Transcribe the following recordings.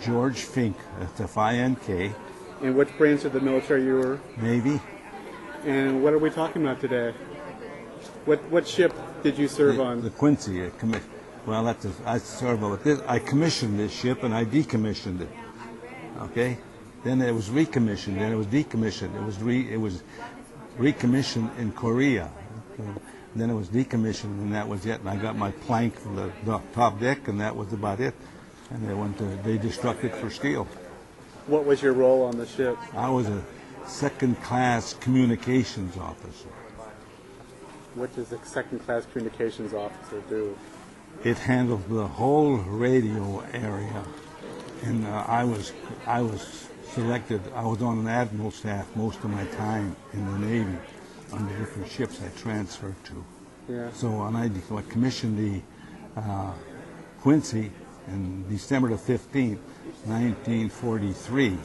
George Fink, that's F-I-N-K, And which branch of the military you were? Navy. And what are we talking about today? What what ship did you serve the, on? The Quincy. I commi- well, that's a, I served with this. I commissioned this ship and I decommissioned it. Okay, then it was recommissioned. Then it was decommissioned. It was re it was recommissioned in Korea. Then it was decommissioned and that was it. And I got my plank from the top deck and that was about it. And they went to they destructed it for steel. What was your role on the ship? I was a second class communications officer. What does a second class communications officer do? it handled the whole radio area, and uh, I was I was selected. I was on an admiral staff most of my time in the Navy, on the different ships I transferred to. Yeah. So when I, commissioned the uh, Quincy in December the 15th, 1943.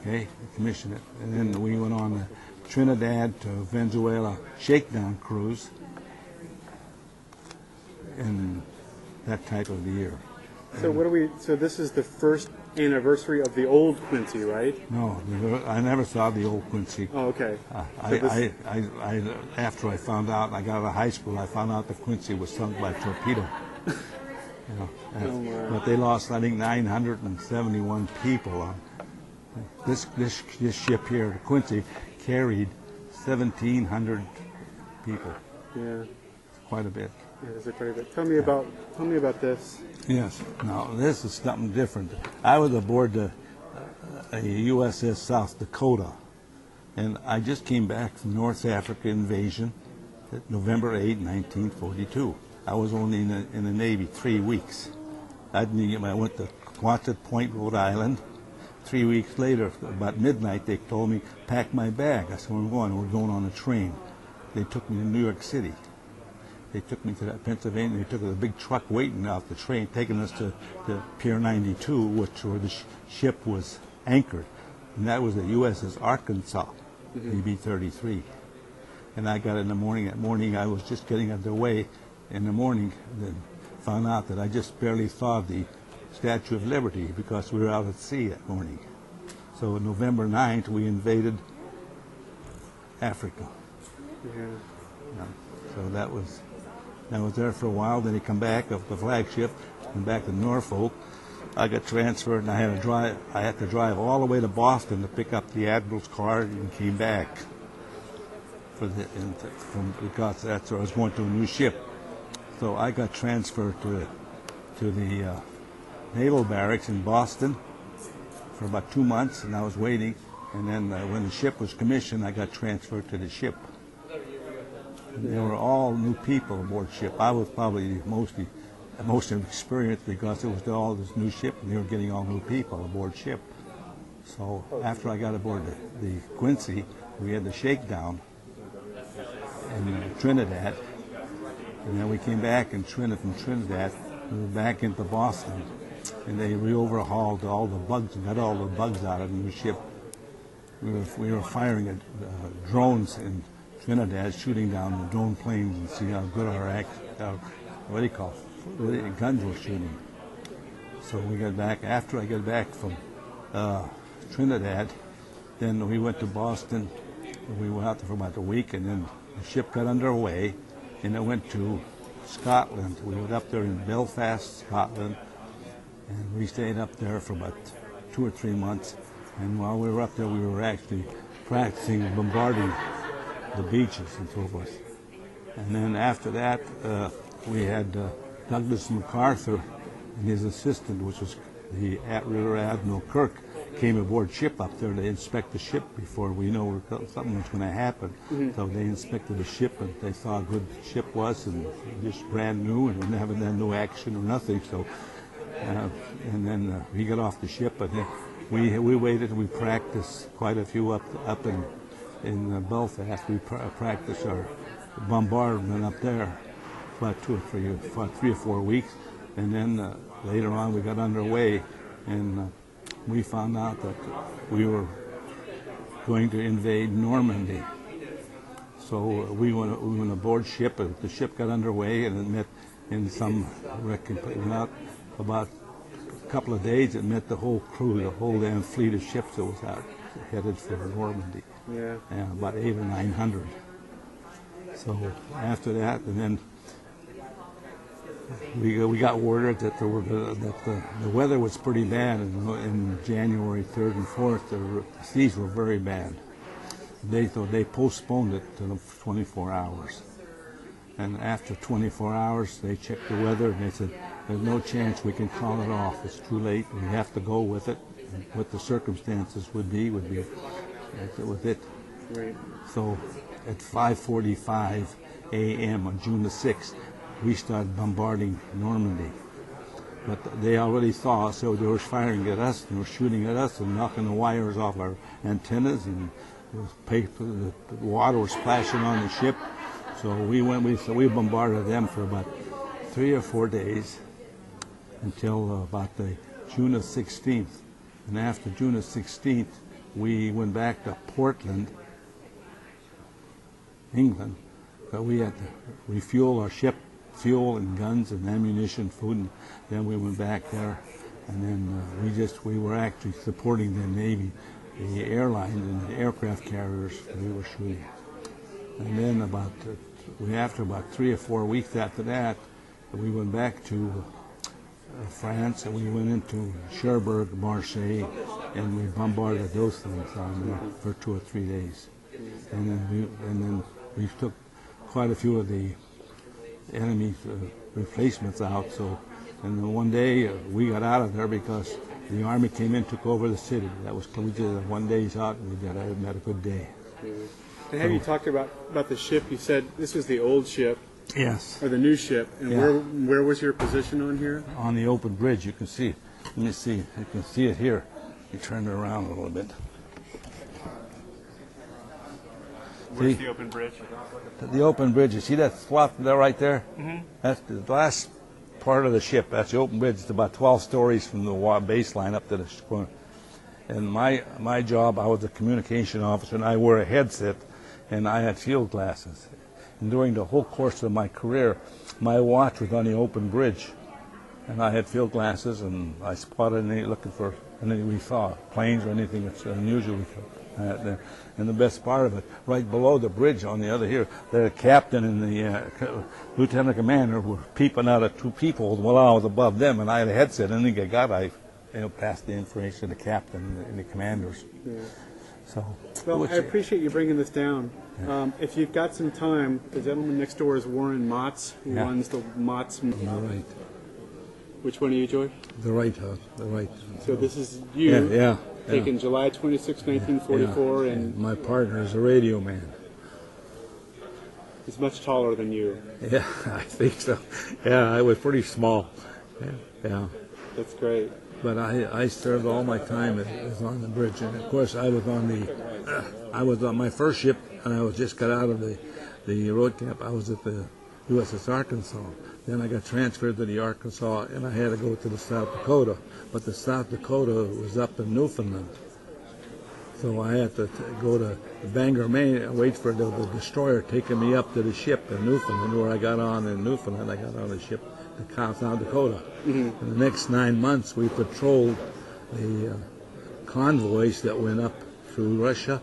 Okay, commissioned it. And then we went on the Trinidad to Venezuela shakedown cruise in that type of year. So what do we? So this is the first anniversary of the old Quincy, right? No, I never saw the old Quincy. Oh, okay. Uh, I, I, I, I, after I found out, I got out of high school, I found out the Quincy was sunk by torpedo. You know, and- Oh, but they lost, I think, 971 people. On this, this, this ship here, the Quincy, carried 1,700 people, Yeah. quite a bit. Yeah, quite a. Tell me about. Tell me about this. Yes. Now this is something different. I was aboard the USS South Dakota, and I just came back from North Africa invasion, November 8, 1942. I was only in the, in the Navy three weeks. I didn't get my, I went to Quonset Point, Rhode Island. Three weeks later, about midnight, they told me pack my bag. I said, "Where am I going?" We're going on a train. They took me to New York City. They took me to that Pennsylvania. They took a big truck waiting off the train, taking us to, to Pier 92, which where the sh- ship was anchored, and that was the USS Arkansas, mm-hmm. BB-33. And I got in the morning. That morning, I was just getting underway. In the morning, then found out that I just barely saw the Statue of Liberty because we were out at sea that morning. So November 9th, we invaded Africa. Yeah. Yeah. So that was, I was there for a while. Then he come back of the flagship, and back to Norfolk. I got transferred, and I had to drive. I had to drive all the way to Boston to pick up the admiral's car, and came back for the from because that's where I was going to a new ship. So I got transferred to to the uh, naval barracks in Boston for about two months, and I was waiting. And then uh, when the ship was commissioned, I got transferred to the ship. They were all new people aboard ship. I was probably mostly most experienced because it was all this new ship, and they were getting all new people aboard ship. So after I got aboard the, the Quincy, we had the shakedown in Trinidad, and then we came back in Trinidad from Trinidad. We were back into Boston, and they re-overhauled all the bugs and got all the bugs out of the new ship. We were, we were firing at uh, drones in Trinidad, shooting down the drone planes and see how good our act, uh, what do you call, it? guns were shooting. So we got back after I got back from uh, Trinidad. Then we went to Boston. We went out there for about a week, and then the ship got underway, and it went to Scotland. We went up there in Belfast, Scotland, and we stayed up there for about two or three months. And while we were up there, we were actually practicing bombarding the beaches and so forth. And then after that, uh, we had uh, Douglas MacArthur and his assistant, which was the Ad- Rear Admiral Kirk, came aboard ship up there to inspect the ship before we know something was going to happen. So they inspected the ship and they saw how good the ship was and just brand new and we haven't done no action or nothing. So, uh, and then uh, we got off the ship and we we waited. And we practiced quite a few up up in in uh, Belfast. We pra- practiced our bombardment up there for two or three, for three or four weeks, and then uh, later on we got underway, and uh, we found out that we were going to invade Normandy. So uh, we went we went aboard ship. uh, The ship got underway, and it met in some. Not about a couple of days, it met the whole crew, the whole damn fleet of ships that was out headed for Normandy. Yeah. Yeah, about eight or nine hundred. So after that, and then we we got word that there were that the, the weather was pretty bad in, in January third and fourth. The seas were very bad. They thought they postponed it to the 24 hours. And after 24 hours, they checked the weather and they said, "There's no chance we can call it off. It's too late. We have to go with it. What the circumstances would be would be with it." Right. So at 5:45 a.m. on June the 6th, we started bombarding Normandy. But they already saw us, so they were firing at us, they were shooting at us and knocking the wires off our antennas, and paper, the, water was splashing on the ship. So we went, we so we bombarded them for about three or four days until about the June the 16th. And after June the 16th, we went back to Portland, England. But we had to refuel our ship, fuel and guns and ammunition, food, and then we went back there. And then uh, we just, we were actually supporting the Navy, the airlines and the aircraft carriers we were shooting. And then about, uh, we after about three or four weeks after that, we went back to uh, France and we went into Cherbourg, Marseille, and we bombarded those things on there for two or three days. And then we, and then we took quite a few of the enemy uh, replacements out. So, and then one day uh, we got out of there because the army came in, took over the city. That was we did one days out, and we got out and had a good day. And have you talked about about the ship? You said this was the old ship Yes. or the new ship, and Yeah. where where was your position on here? On the open bridge, you can see. Let me see. You can see it here. You turn it around a little bit. Where's See? the open bridge? The open bridge, you see that flop there right there? Mm-hmm. That's the last part of the ship. That's the open bridge. It's about 12 stories from the baseline up to the corner. And my my job, I was a communication officer, and I wore a headset, and I had field glasses. And during the whole course of my career, my watch was on the open bridge, and I had field glasses, and I spotted any looking for anything we saw, planes or anything that's unusual. uh. And the best part of it, right below the bridge on the other here, the captain and the uh, lieutenant commander were peeping out of two peepholes while I was above them, and I had a headset. And I got I you know, passed the information to the captain and the, and the commanders. So, Well, I appreciate you bringing this down. Um, if you've got some time, the gentleman next door is Warren Motts, who Yeah. runs the Motts. the right, Which one are you, Joy? the right house, the right. So this is you, Yeah, yeah. yeah. taken July 26, 1944, Yeah. and my partner is a radio man. he's much taller than you. Yeah, I think so. Yeah, I was pretty small. Yeah, yeah. That's great. But I, I served all my time as on the bridge, and of course I was on the, uh, I was on my first ship, and I was just got out of the, the road camp. I was at the USS Arkansas. Then I got transferred to the Arkansas, and I had to go to the South Dakota. But the South Dakota was up in Newfoundland. So I had to t- go to Bangor, Maine, and wait for the, the destroyer taking me up to the ship in Newfoundland, where I got on in Newfoundland. I got on the ship to South Dakota. In the next nine months, we patrolled the uh, convoys that went up through Russia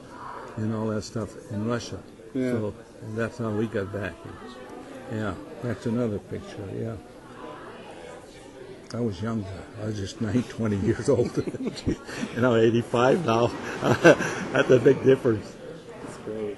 and all that stuff in Russia. Yeah. So and that's how we got back. Yeah, that's another picture. Yeah. I was younger. I was just 9, 20 years old. and I'm 85 now. That's a big difference. That's great.